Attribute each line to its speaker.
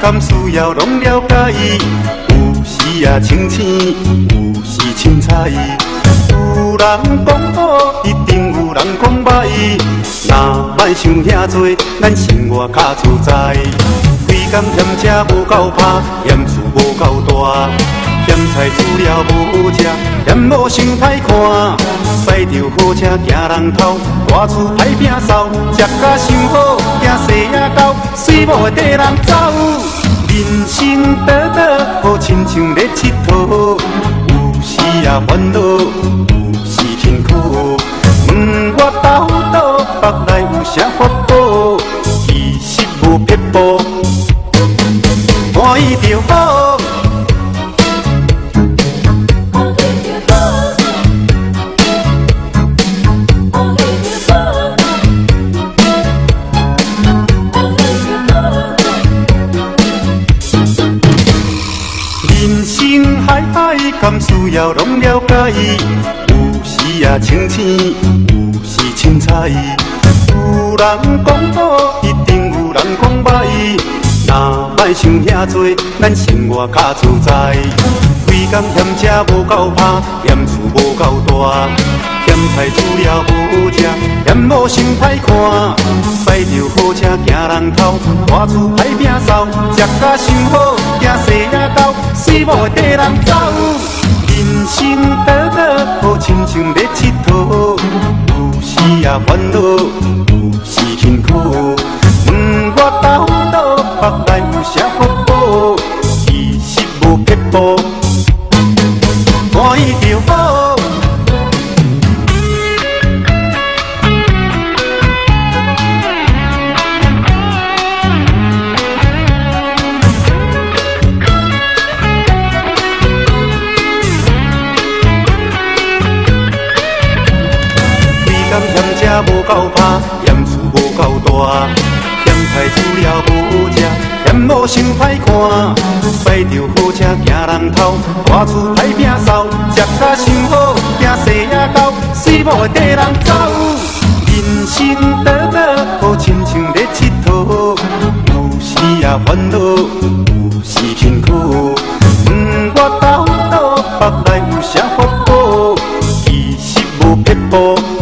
Speaker 1: 敢需要拢了解，有时清醒，有时凊彩。有人讲好，一定有人讲歹。若莫想遐多，咱生活较自在。规工嫌车无够拍，嫌厝无够大，嫌菜煮了无好食，嫌某想歹看。驶着好车惊人偷，大厝歹拼扫，食甲想好，惊细也狗，随某会跟人走。人生短短，好亲像咧佚佗，有时也烦恼，有时辛苦。问我到底腹内有啥法宝？其实无撇步，欢喜就好。敢需要拢了解，有时也清醒，有时凊彩。有人讲好，一定有人讲歹。若莫想遐多，咱生活较自在。规工嫌车无够拍，嫌厝无够大，嫌菜煮了无好食，嫌某想歹看。驶着好车惊人偷，大厝歹拼扫，食甲想好，惊，死某会跟人走。人生短短，好亲像咧佚佗，有时也烦恼，有时辛苦。问我到倒北来有啥福无够拍，嫌厝无够大，嫌菜煮了无食，嫌某想歹看。驶着好车惊人头，大厝歹拼扫，食甲想好，惊细也狗，死某会跟人走。人生短短，好亲像咧佚佗，有时也烦恼，有时辛苦。问我到倒北来有啥福报？其实无撇步。